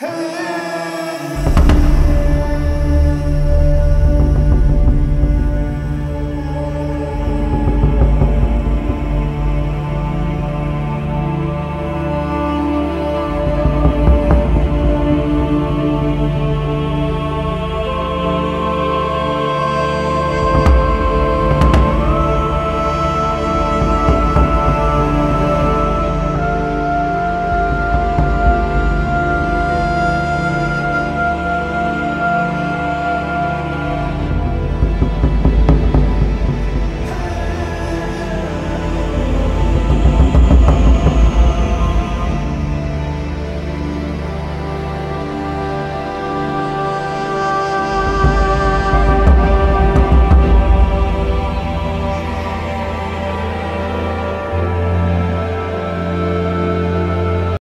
Hey!